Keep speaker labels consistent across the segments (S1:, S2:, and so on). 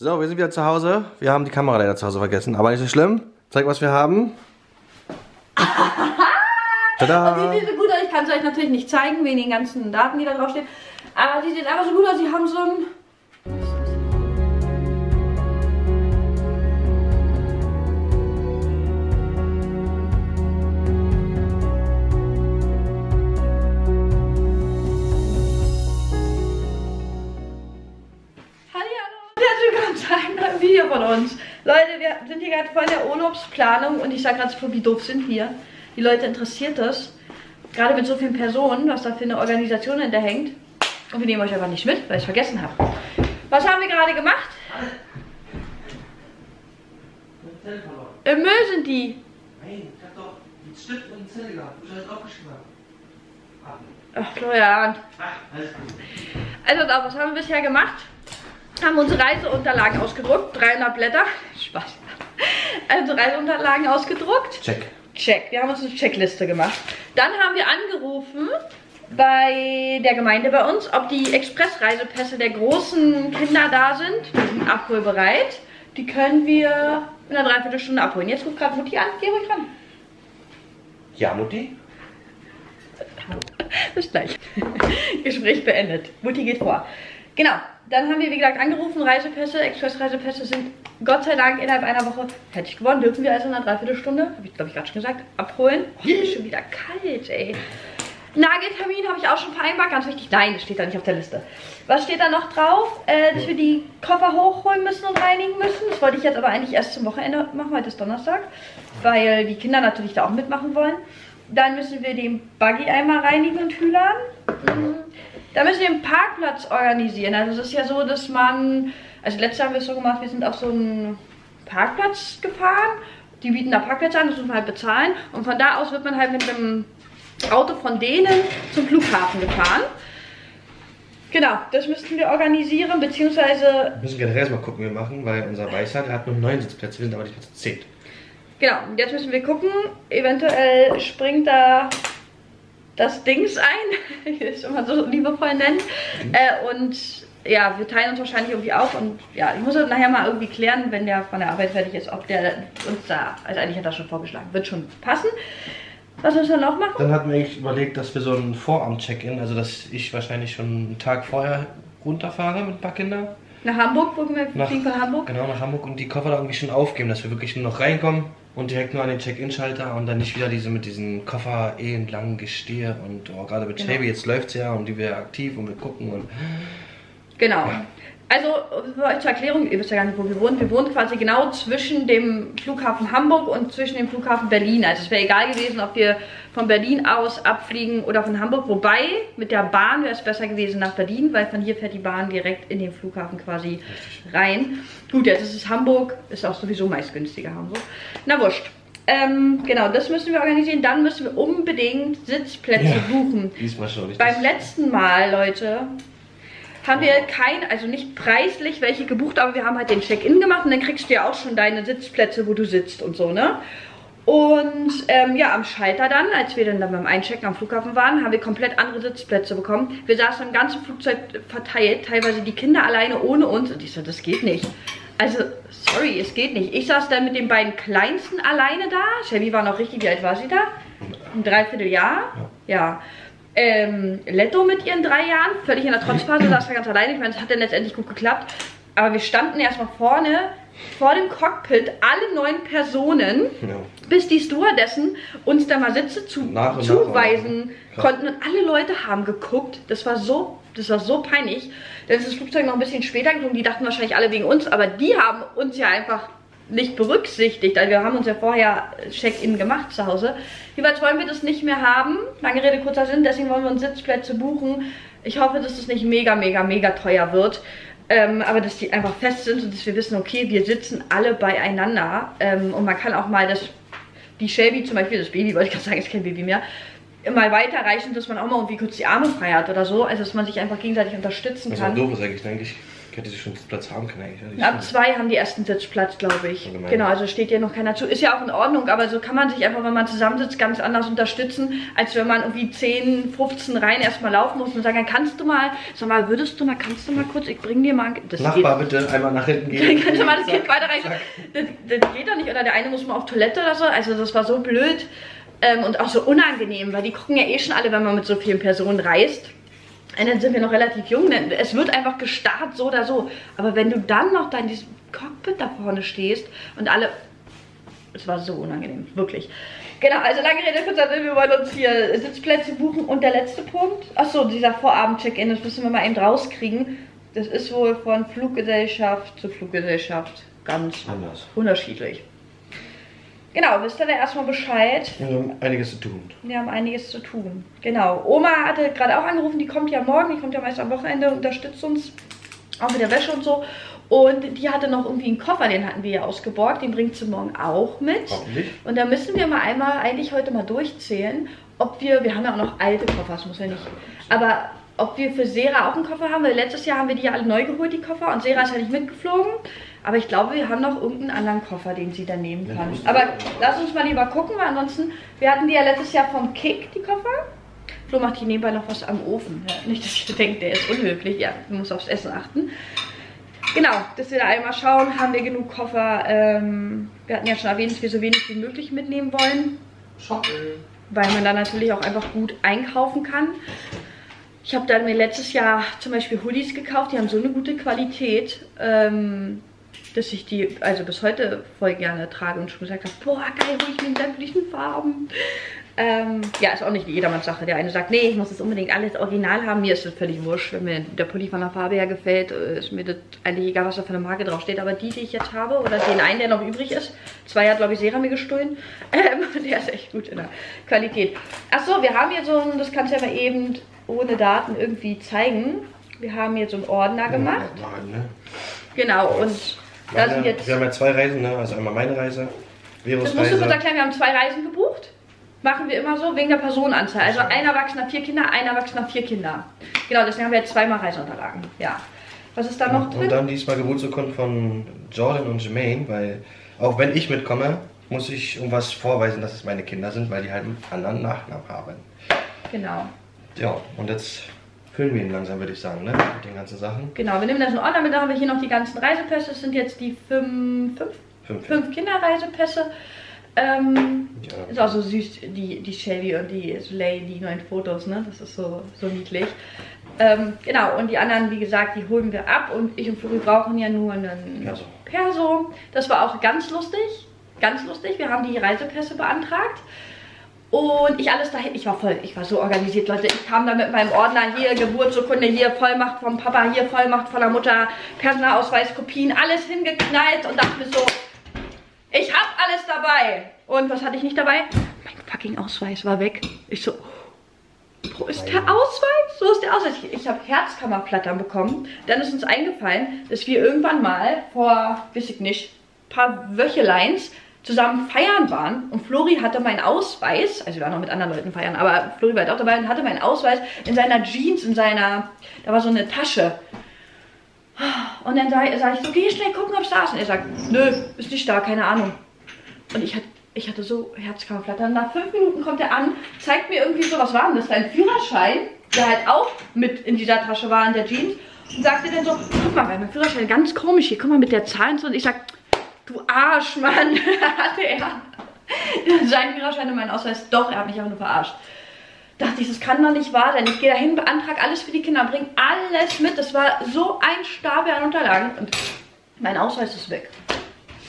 S1: So, wir sind wieder zu Hause. Wir haben die Kamera leider zu Hause vergessen, aber nicht so schlimm. Zeig, was wir haben.
S2: Tada! Also die sieht so gut aus. Ich kann es euch natürlich nicht zeigen, wegen den ganzen Daten, die da draufstehen. Aber die sieht einfach so gut aus. Die haben so ein Video von uns. Leute, wir sind hier gerade voll in der Urlaubsplanung und ich sage gerade so, wie doof sind wir. Die Leute interessiert das. Gerade mit so vielen Personen, was da für eine Organisation hinterhängt. Und wir nehmen euch aber nicht mit, weil ich es vergessen habe. Was haben wir gerade gemacht? Im Müll sind die. Nein, ich hab doch die Stift und die Zelle gehabt. Du hast aufgeschrieben. Ach, Florian. Ach, alles gut. Also, was haben wir bisher gemacht? Haben unsere Reiseunterlagen ausgedruckt. 300 Blätter. Spaß. Also Reiseunterlagen ausgedruckt.
S1: Check.
S2: Check. Wir haben uns eine Checkliste gemacht. Dann haben wir angerufen bei der Gemeinde bei uns, ob die Expressreisepässe der großen Kinder da sind. Die sind abholbereit. Die können wir in einer Dreiviertelstunde abholen. Jetzt ruft gerade Mutti an. Geh ruhig ran.
S1: Ja, Mutti?
S2: Bis gleich. Gespräch beendet. Mutti geht vor. Genau, dann haben wir, wie gesagt, angerufen, Reisepässe, Express-Reisepässe sind Gott sei Dank innerhalb einer Woche fertig geworden. Dürfen wir also in einer Dreiviertelstunde, habe ich glaube ich gerade schon gesagt, abholen. Oh, ist schon wieder kalt, ey. Nageltermin habe ich auch schon vereinbart, ganz wichtig. Nein, das steht da nicht auf der Liste. Was steht da noch drauf? Äh, dass wir die Koffer hochholen müssen und reinigen müssen. Das wollte ich jetzt aber eigentlich erst zum Wochenende machen, heute ist Donnerstag. Weil die Kinder natürlich da auch mitmachen wollen. Dann müssen wir den Buggy einmal reinigen und hühlern. Mhm. Da müssen wir einen Parkplatz organisieren. Also es ist ja so, dass man, also letztes Jahr haben wir es so gemacht, wir sind auf so einen Parkplatz gefahren. Die bieten da Parkplätze an, das muss man halt bezahlen. Und von da aus wird man halt mit dem Auto von denen zum Flughafen gefahren. Genau, das müssten wir organisieren, beziehungsweise...
S1: Wir müssen generell mal gucken, wie wir machen, weil unser Weißer, der hat nur neun Sitzplätze, wir sind aber nicht mehr zu zehn.
S2: Genau, jetzt müssen wir gucken, eventuell springt da das Dings ein, ich will es immer so liebevoll nennen. Mhm. Äh, und ja, wir teilen uns wahrscheinlich irgendwie auf und ja, ich muss das nachher mal irgendwie klären, wenn der von der Arbeit fertig ist, ob der uns da, also eigentlich hat er schon vorgeschlagen, wird schon passen. Was müssen wir noch machen?
S1: Dann hatten wir eigentlich überlegt, dass wir so ein Vorabend-Check-In, also dass ich wahrscheinlich schon einen Tag vorher runterfahre mit ein paar Kindern.
S2: Nach Hamburg, wo wir fliegen von Hamburg?
S1: Genau, nach Hamburg und die Koffer da irgendwie schon aufgeben, dass wir wirklich nur noch reinkommen, und direkt nur an den Check-In-Schalter und dann nicht wieder diese mit diesem Koffer eh entlang Gestier und oh, gerade mit genau. Shelby, jetzt läuft es ja und die wäre aktiv und wir gucken und.
S2: Genau. Ja. Also, für euch zur Erklärung, ihr wisst ja gar nicht, wo wir wohnen. Wir wohnen quasi genau zwischen dem Flughafen Hamburg und zwischen dem Flughafen Berlin. Also es wäre egal gewesen, ob wir von Berlin aus abfliegen oder von Hamburg. Wobei, mit der Bahn wäre es besser gewesen nach Berlin, weil von hier fährt die Bahn direkt in den Flughafen quasi rein. Gut, jetzt ist es Hamburg, ist auch sowieso meist günstiger Hamburg. Na wurscht. Ähm, genau, das müssen wir organisieren. Dann müssen wir unbedingt Sitzplätze ja, buchen.
S1: Diesmal schon.
S2: Beim letzten Mal, Leute, haben wir kein, also nicht preislich welche gebucht, aber wir haben halt den Check-in gemacht und dann kriegst du ja auch schon deine Sitzplätze, wo du sitzt und so, ne? Und ähm, ja, am Schalter dann, als wir dann, dann beim Einchecken am Flughafen waren, haben wir komplett andere Sitzplätze bekommen. Wir saßen im ganzen Flugzeug verteilt, teilweise die Kinder alleine ohne uns. Und ich so, das geht nicht. Also, sorry, es geht nicht. Ich saß dann mit den beiden Kleinsten alleine da. Shelby war noch richtig, wie alt war sie da? Ein Dreivierteljahr? Ja. Ähm, Letto mit ihren drei Jahren, völlig in der Trotzphase, saß er ganz alleine. Ich meine, es hat dann letztendlich gut geklappt. Aber wir standen erstmal vorne, vor dem Cockpit, alle neun Personen, ja. bis die Stewardessen uns da mal Sitze zu, nach zuweisen nach konnten. Und alle Leute haben geguckt. Das war so, das war so peinlich. Dann ist das Flugzeug noch ein bisschen später geflogen. Die dachten wahrscheinlich alle wegen uns, aber die haben uns ja einfach nicht berücksichtigt. Also wir haben uns ja vorher Check-in gemacht zu Hause. Jeweils wollen wir das nicht mehr haben. Lange Rede, kurzer Sinn. Deswegen wollen wir uns Sitzplätze buchen. Ich hoffe, dass das nicht mega, mega, mega teuer wird. Ähm, aber dass die einfach fest sind und dass wir wissen, okay, wir sitzen alle beieinander. Ähm, und man kann auch mal das, die Shelby zum Beispiel, das Baby, wollte ich gerade sagen, ist kein Baby mehr, mal weiterreichen, dass man auch mal irgendwie kurz die Arme frei hat oder so. Also, dass man sich einfach gegenseitig unterstützen kann.
S1: Was auch doof ist eigentlich, denke ich Hätte sie schon Sitzplatz haben können eigentlich.
S2: Ab zwei haben die ersten Sitzplatz, glaube ich.
S1: Allgemein.
S2: Genau, also steht hier noch keiner zu. Ist ja auch in Ordnung, aber so kann man sich einfach, wenn man zusammensitzt, ganz anders unterstützen, als wenn man irgendwie 10, 15 Reihen erstmal laufen muss und sagen, kannst du mal, sag mal, würdest du mal, kannst du mal kurz, ich bring dir mal ein... Das
S1: Nachbar, bitte einmal nach hinten gehen.
S2: könnte man das Kind
S1: Zack,
S2: weiterreichen. Das, das geht doch nicht. Oder der eine muss mal auf Toilette oder so. Also das war so blöd ähm, und auch so unangenehm, weil die gucken ja eh schon alle, wenn man mit so vielen Personen reist. Und dann sind wir noch relativ jung, es wird einfach gestarrt, so oder so. Aber wenn du dann noch da in diesem Cockpit da vorne stehst und alle... Es war so unangenehm, wirklich. Genau, also lange Rede, kurzer Sinn, wir wollen uns hier Sitzplätze buchen. Und der letzte Punkt, achso, dieser Vorabend-Check-In, das müssen wir mal eben rauskriegen. Das ist wohl von Fluggesellschaft zu Fluggesellschaft ganz
S1: Anders.
S2: unterschiedlich. Genau, wisst ihr da erstmal Bescheid?
S1: Wir haben einiges zu tun.
S2: Wir haben einiges zu tun. Genau. Oma hatte gerade auch angerufen, die kommt ja morgen, die kommt ja meist am Wochenende, unterstützt uns auch mit der Wäsche und so. Und die hatte noch irgendwie einen Koffer, den hatten wir ja ausgeborgt, den bringt sie morgen auch mit.
S1: Hoffentlich.
S2: Und da müssen wir mal einmal eigentlich heute mal durchzählen, ob wir, wir haben ja auch noch alte Koffer, das muss ja nicht, aber ob wir für Sera auch einen Koffer haben, weil letztes Jahr haben wir die ja alle neu geholt, die Koffer, und Sera ist ja nicht mitgeflogen. Aber ich glaube, wir haben noch irgendeinen anderen Koffer, den sie dann nehmen
S1: Ja,
S2: kann.
S1: muss-
S2: Aber lass uns mal lieber gucken, weil ansonsten, wir hatten die ja letztes Jahr vom Kick, die Koffer. Flo macht hier nebenbei noch was am Ofen. Ja, nicht, dass ihr denkt, der ist unhöflich. Ja, man muss aufs Essen achten. Genau, dass wir da einmal schauen, haben wir genug Koffer. Ähm, wir hatten ja schon erwähnt, dass wir so wenig wie möglich mitnehmen wollen,
S1: Shoppen.
S2: weil man da natürlich auch einfach gut einkaufen kann. Ich habe dann mir letztes Jahr zum Beispiel Hoodies gekauft, die haben so eine gute Qualität, ähm, dass ich die also bis heute voll gerne trage und schon gesagt habe, boah geil, hol ich mir in sämtlichen Farben. Ähm, ja, ist auch nicht jedermanns Sache. Der eine sagt, nee, ich muss das unbedingt alles original haben. Mir ist das völlig wurscht. Wenn mir der Pulli von der Farbe her gefällt, äh, ist mir das eigentlich egal, was da für eine Marke draufsteht. Aber die, die ich jetzt habe, oder den einen, der noch übrig ist, zwei hat, glaube ich, Sera mir gestohlen. Ähm, der ist echt gut in der Qualität. Achso, wir haben hier so ein, das kannst du ja mal eben ohne Daten irgendwie zeigen. Wir haben hier so einen Ordner gemacht.
S1: Nein, ne?
S2: Genau, und da sind jetzt...
S1: wir haben ja zwei Reisen, ne? Also einmal meine Reise, Veros
S2: Das musst du kurz
S1: Reise.
S2: erklären, wir haben zwei Reisen gebucht. Machen wir immer so, wegen der Personenanzahl. Also ein Erwachsener, vier Kinder, ein Erwachsener, vier Kinder. Genau, deswegen haben wir jetzt zweimal Reiseunterlagen. Ja. Was ist da noch
S1: Und
S2: drin?
S1: dann diesmal Geburtsurkunde von Jordan und Jermaine, weil auch wenn ich mitkomme, muss ich irgendwas vorweisen, dass es meine Kinder sind, weil die halt einen anderen Nachnamen haben.
S2: Genau.
S1: Ja, und jetzt füllen wir ihn langsam, würde ich sagen, ne? Mit den ganzen Sachen.
S2: Genau, wir nehmen das in Ordner mit. Da haben wir hier noch die ganzen Reisepässe. Das sind jetzt die fünf, fünf,
S1: Fünf.
S2: fünf Kinderreisepässe. Ähm,
S1: Ja.
S2: ist auch so süß, die, die Shelby und die Soleil, die neuen Fotos, ne? Das ist so, so niedlich. Ähm, genau, und die anderen, wie gesagt, die holen wir ab und ich und Flori brauchen ja nur einen
S1: Perso.
S2: Perso. Das war auch ganz lustig. Ganz lustig. Wir haben die Reisepässe beantragt. Und ich alles dahin, ich war voll, ich war so organisiert, Leute. Ich kam da mit meinem Ordner hier, Geburtsurkunde hier, Vollmacht vom Papa, hier Vollmacht von der Mutter, Personalausweis, Kopien, alles hingeknallt und dachte mir so, ich hab alles dabei. Und was hatte ich nicht dabei? Mein fucking Ausweis war weg. Ich so, wo ist der Ausweis? So ist der Ausweis. Ich, ich habe Herzkammerflattern bekommen. Dann ist uns eingefallen, dass wir irgendwann mal vor, weiß ich nicht, paar Wöcheleins zusammen feiern waren und Flori hatte meinen Ausweis, also wir waren noch mit anderen Leuten feiern, aber Flori war halt auch dabei und hatte meinen Ausweis in seiner Jeans, in seiner, da war so eine Tasche. Und dann sage sag ich so, geh schnell gucken, ob es da ist. Und er sagt, nö, ist nicht da, keine Ahnung. Und ich hatte, ich hatte so Herzkampfflattern. Nach fünf Minuten kommt er an, zeigt mir irgendwie so, was war denn das? Dein Führerschein, der halt auch mit in dieser Tasche war, in der Jeans. Und sagte dann so, guck mal, mein Führerschein ganz komisch hier, guck mal mit der Zahl und so. Und ich sag, du Arsch, Mann, hatte er. Sein Führerschein und mein Ausweis, doch, er hat mich einfach nur verarscht. Dachte ich, das kann doch nicht wahr sein. Ich gehe dahin, beantrag alles für die Kinder, bring alles mit. Das war so ein Stapel an Unterlagen. Und mein Ausweis ist weg.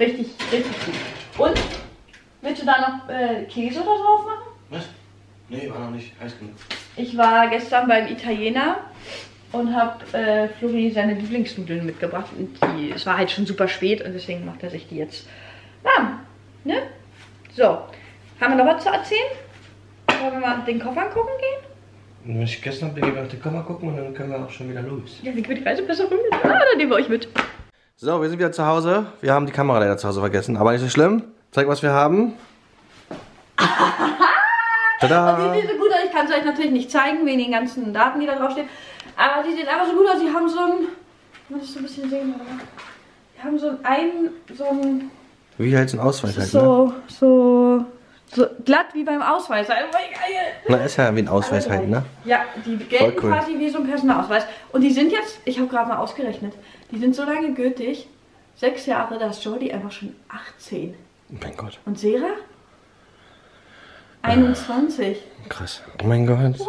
S2: Richtig, richtig gut. Und willst du da noch äh, Käse oder drauf machen?
S1: Was? Nee, war noch nicht. Heiß genug.
S2: Ich war gestern beim Italiener und habe äh, Flori seine Lieblingsnudeln mitgebracht. Und die, es war halt schon super spät und deswegen macht er sich die jetzt warm. Ne? So, haben wir noch was zu erzählen? Wollen wir mal den Koffer angucken gehen?
S1: Wenn ich gestern bin, gehen wir auf den Koffer gucken und dann können wir auch schon wieder los.
S2: Ja, wie können wir die Reisepässe holen? Ah, dann nehmen wir euch mit.
S1: So, wir sind wieder zu Hause. Wir haben die Kamera leider zu Hause vergessen, aber nicht so schlimm. Zeig, was wir haben. Tada!
S2: Die sieht so gut aus. Ich kann es euch natürlich nicht zeigen, wegen den ganzen Daten, die da draufstehen. Aber die sieht einfach so gut aus. Die haben so ein Man das so ein bisschen sehen, oder? Wir haben so einen, so ein,
S1: Wie halt ein Ausweis halt, ne?
S2: so, so, glatt wie beim Ausweis. Geil.
S1: Na, ist ja wie ein Ausweis halt, ne?
S2: Ja, die gelten
S1: cool.
S2: quasi wie so ein Personalausweis. Und die sind jetzt, ich habe gerade mal ausgerechnet, die sind so lange gültig. Sechs Jahre, da ist Jordi einfach schon 18.
S1: Mein Gott,
S2: Und Sera? 21.
S1: krass. Oh mein Gott. What?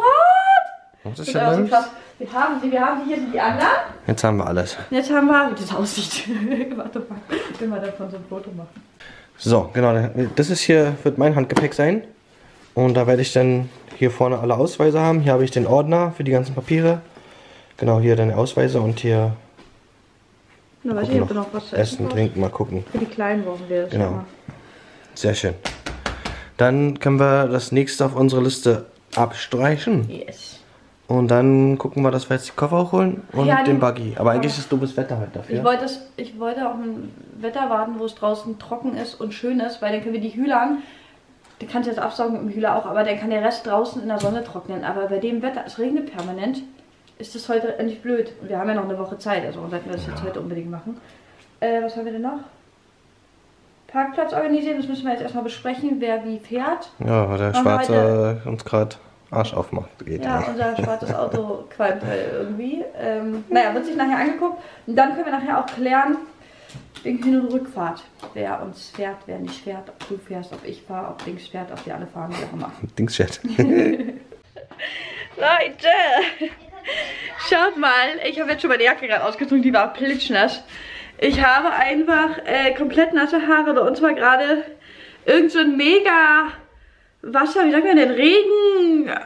S1: Was ist
S2: aber so krass. Wir haben die, wir haben hier die anderen.
S1: Jetzt haben wir alles.
S2: Jetzt haben wir, wie das aussieht. Warte mal, können wir davon so ein Foto machen.
S1: So, genau. Das ist hier, wird mein Handgepäck sein. Und da werde ich dann hier vorne alle Ausweise haben. Hier habe ich den Ordner für die ganzen Papiere. Genau, hier deine Ausweise und hier
S2: Na, weiß ich, du noch was zu
S1: Essen, trinken, mal gucken.
S2: Für die Kleinen brauchen wir das
S1: Genau.
S2: immer.
S1: Sehr schön. Dann können wir das nächste auf unsere Liste abstreichen.
S2: Yes.
S1: Und dann gucken wir, dass wir jetzt die Koffer hochholen und
S2: Ja,
S1: den Buggy. Aber eigentlich ist doofes Wetter halt dafür.
S2: Ich wollte, ich wollte auch ein Wetter warten, wo es draußen trocken ist und schön ist, weil dann können wir die Hühlern, die kannst du jetzt absaugen mit dem Hühler auch, aber dann kann der Rest draußen in der Sonne trocknen. Aber bei dem Wetter, es regnet permanent, ist das heute endlich blöd. Und wir haben ja noch eine Woche Zeit, also sollten wir das jetzt heute unbedingt machen. Äh, was haben wir denn noch? Parkplatz organisieren, das müssen wir jetzt erstmal besprechen, wer wie fährt.
S1: Ja, der Schwarze uns gerade Arsch aufmacht. Geht
S2: Ja, unser schwarzes Auto qualmt halt irgendwie. Ähm, naja, wird sich nachher angeguckt. Und dann können wir nachher auch klären, wegen Hin- und Rückfahrt, wer uns fährt, wer nicht fährt, ob du fährst, ob ich fahre, ob Dings fährt, ob wir alle fahren, wie auch immer.
S1: Dingschat.
S2: Leute, schaut mal, ich habe jetzt schon meine Jacke gerade ausgezogen, die war plitschnass. Ich habe einfach äh, komplett nasse Haare. Bei uns war gerade irgend so ein mega Wasser, wie sagt man denn, Regen, äh,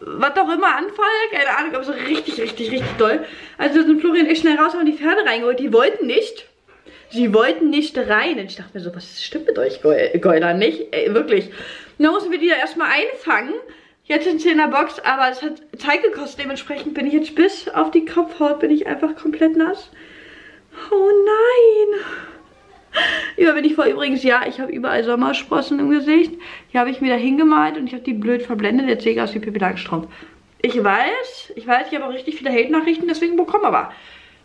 S2: was auch immer, Anfall, keine Ahnung, aber so richtig, richtig, richtig doll. Also sind Florian und ich schnell raus, haben die Pferde reingeholt, die wollten nicht. Sie wollten nicht rein. Und ich dachte mir so, was stimmt mit euch, Geul- Geuler, nicht? Ey, wirklich. Und dann mussten wir die da erstmal einfangen. Jetzt sind sie in der Box, aber es hat Zeit gekostet. Dementsprechend bin ich jetzt bis auf die Kopfhaut, bin ich einfach komplett nass. Oh nein. Über bin ich vor übrigens, ja, ich habe überall Sommersprossen im Gesicht. Die habe ich mir da hingemalt und ich habe die blöd verblendet. Jetzt sehe ich aus wie Pippi Langstrumpf. Ich weiß, ich weiß, ich habe auch richtig viele Hate-Nachrichten deswegen bekommen, aber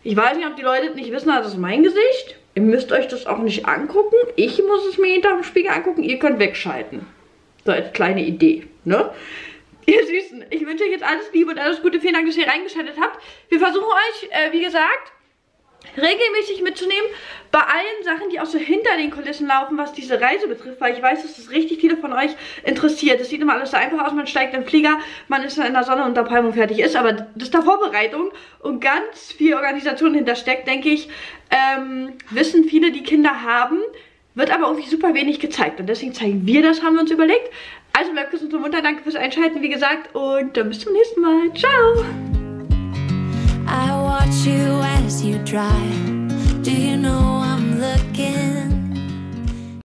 S2: ich weiß nicht, ob die Leute nicht wissen, das ist mein Gesicht. Ihr müsst euch das auch nicht angucken. Ich muss es mir hinter dem Spiegel angucken. Ihr könnt wegschalten. So als kleine Idee, ne? Ihr Süßen, ich wünsche euch jetzt alles Liebe und alles Gute. Vielen Dank, dass ihr reingeschaltet habt. Wir versuchen euch, äh, wie gesagt, regelmäßig mitzunehmen bei allen Sachen, die auch so hinter den Kulissen laufen, was diese Reise betrifft, weil ich weiß, dass das richtig viele von euch interessiert. Es sieht immer alles so einfach aus, man steigt in den Flieger, man ist dann in der Sonne und der Palm und fertig ist, aber dass da Vorbereitung und ganz viel Organisation hintersteckt, denke ich, ähm, wissen viele, die Kinder haben, wird aber irgendwie super wenig gezeigt und deswegen zeigen wir das, haben wir uns überlegt. Also bleibt gesund und munter, danke fürs Einschalten, wie gesagt, und dann bis zum nächsten Mal. Ciao!
S3: you as you drive. Do you know?